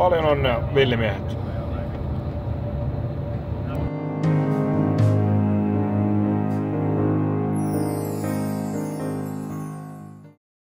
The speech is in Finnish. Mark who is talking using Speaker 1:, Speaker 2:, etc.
Speaker 1: Paljon onnea, villimiehet.